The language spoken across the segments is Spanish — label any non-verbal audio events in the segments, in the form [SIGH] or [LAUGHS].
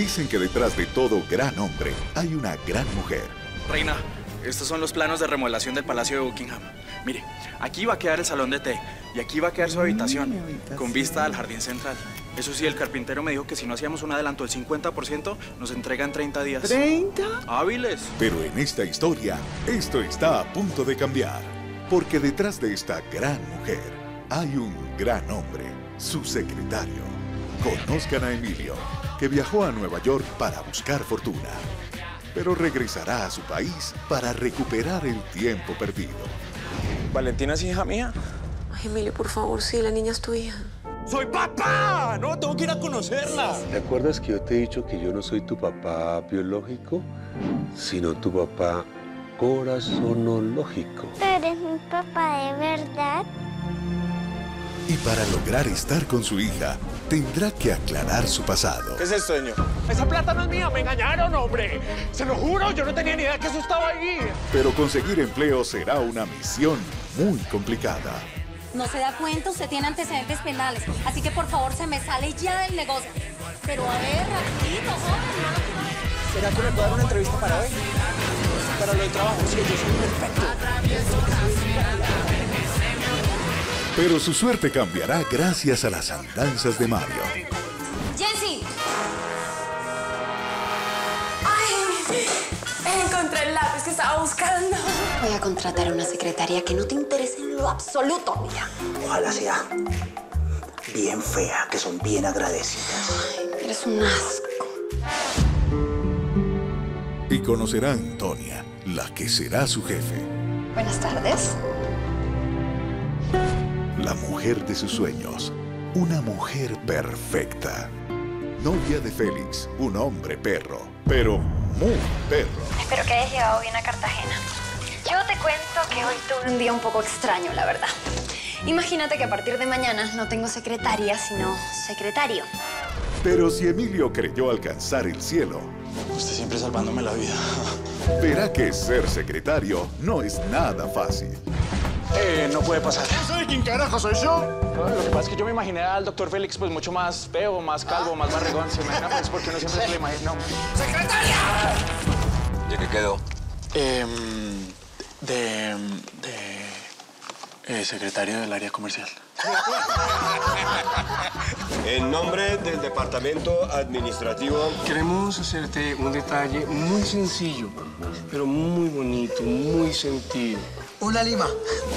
Dicen que detrás de todo gran hombre hay una gran mujer. Reina, estos son los planos de remodelación del Palacio de Buckingham. Mire, aquí va a quedar el salón de té y aquí va a quedar su habitación, con vista al jardín central. Eso sí, el carpintero me dijo que si no hacíamos un adelanto del 50%, nos entregan 30 días. ¿30? ¡Hábiles! Pero en esta historia, esto está a punto de cambiar. Porque detrás de esta gran mujer hay un gran hombre, su secretario. Conozcan a Emilio, que viajó a Nueva York para buscar fortuna. Pero regresará a su país para recuperar el tiempo perdido. ¿Valentina es hija mía? Ay, Emilio, por favor, sí, la niña es tu hija. ¡Soy papá! No, tengo que ir a conocerla. ¿Te acuerdas que yo te he dicho que yo no soy tu papá biológico, sino tu papá corazonológico? ¿Tú eres mi papá de verdad? Y para lograr estar con su hija, tendrá que aclarar su pasado. ¿Qué es esto, señor? Esa plata no es mía, me engañaron, hombre. Se lo juro, yo no tenía ni idea que eso estaba ahí. Pero conseguir empleo será una misión muy complicada. No se da cuenta, usted tiene antecedentes penales. Así que por favor se me sale ya del negocio. Pero a ver, rapidito, joven. ¿Será que me puedo dar una entrevista para hoy? Para lo del trabajo, sí, yo soy perfecto. Pero su suerte cambiará gracias a las andanzas de Mario. Jensi, Ay, encontré el lápiz que estaba buscando. Voy a contratar a una secretaria que no te interese en lo absoluto, mía. Ojalá sea bien fea, que son bien agradecidas. Eres un asco. Y conocerá a Antonia, la que será su jefe. Buenas tardes. La mujer de sus sueños. Una mujer perfecta. Novia de Félix, un hombre perro, pero muy perro. Espero que hayas llegado bien a Cartagena. Yo te cuento que hoy tuve un día un poco extraño, la verdad. Imagínate que a partir de mañana no tengo secretaria, sino secretario. Pero si Emilio creyó alcanzar el cielo, Usted siempre salvándome la vida. verá que ser secretario no es nada fácil. Eh, no puede pasar. ¿Sabes quién carajo soy yo? Lo que pasa es que yo me imaginé al doctor Félix pues mucho más feo, más calvo, más barrigón. ¿Se imagina? Pues porque uno siempre se lo imagina. ¿De qué quedó? Em, de... de... eh, secretario del área comercial. En nombre del departamento administrativo, Queremos hacerte un detalle muy sencillo, pero muy bonito, muy sentido. Una lima.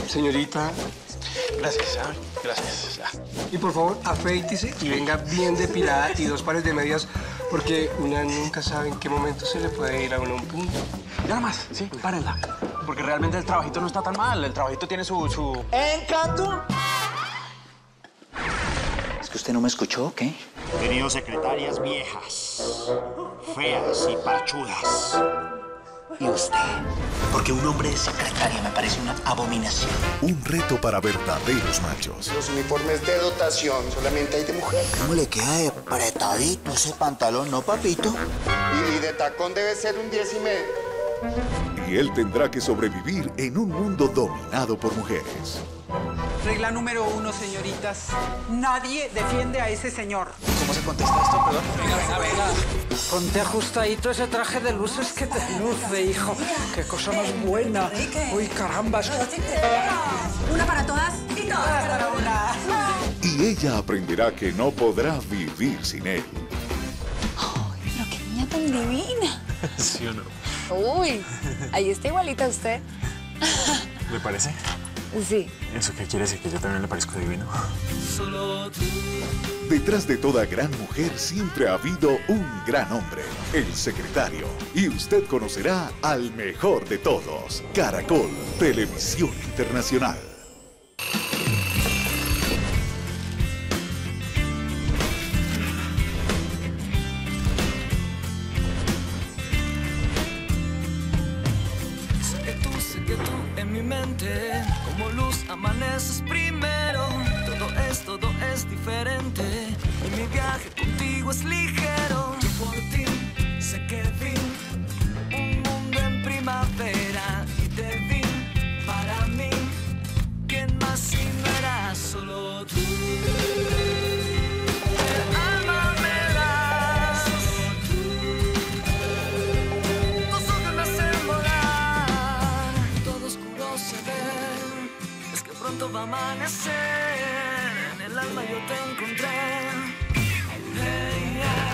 Señorita, Gracias, ¿ah? Gracias. ya. y por favor, afeítese y venga bien depilada y dos pares de medias, porque una nunca sabe en qué momento se le puede ir a uno un punto. Ya nada más, sí, párenla. Porque realmente el trabajito no está tan mal. El trabajito tiene su... su... ¡Encanto! ¿Es que usted no me escuchó o qué? He tenido secretarias viejas, feas y parchudas. ¿Y usted? Porque un hombre de secretaria me parece una abominación. Un reto para verdaderos machos. Los uniformes de dotación solamente hay de mujer. ¿Cómo le queda de apretadito ese pantalón, no, papito? Y, y de tacón debe ser un 10 y medio. Y él tendrá que sobrevivir en un mundo dominado por mujeres. Regla número uno, señoritas. Nadie defiende a ese señor. ¿Cómo se contesta esto, perdón? Venga, venga, venga. Ponte ajustadito ese traje de luces que te luce, hijo. Qué cosa más buena. Uy, caramba. una para todas y todas para una. Y ella aprenderá que no podrá vivir sin él. Pero qué niña tan divina. [LAUGHS] ¿Sí o no? Uy, ahí está igualita a usted. ¿Le parece? Sí. ¿Eso qué quiere decir? ¿Que yo también le parezco divino? Detrás de toda gran mujer siempre ha habido un gran hombre, el secretario. Y usted conocerá al mejor de todos, Caracol, Televisión Internacional. Mi mente, como luz amaneces primero. Todo es, todo es diferente. Y mi viaje contigo es ligero. Yo por ti sé que vi placer. En el alma yo te encontré. Hey, yeah.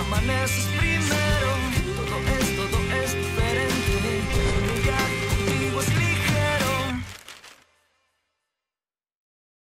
Amaneces brillando.